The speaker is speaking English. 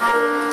Bye.